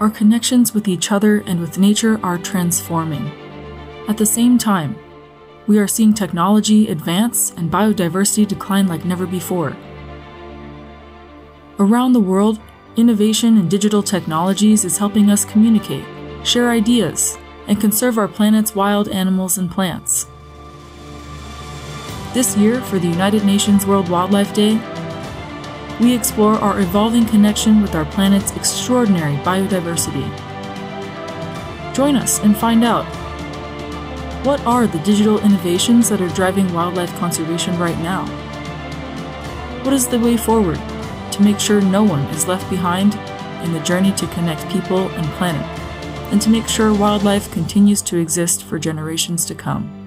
our connections with each other and with nature are transforming. At the same time, we are seeing technology advance and biodiversity decline like never before. Around the world, innovation in digital technologies is helping us communicate, share ideas, and conserve our planet's wild animals and plants. This year, for the United Nations World Wildlife Day, we explore our evolving connection with our planet's extraordinary biodiversity. Join us and find out what are the digital innovations that are driving wildlife conservation right now? What is the way forward to make sure no one is left behind in the journey to connect people and planet, and to make sure wildlife continues to exist for generations to come?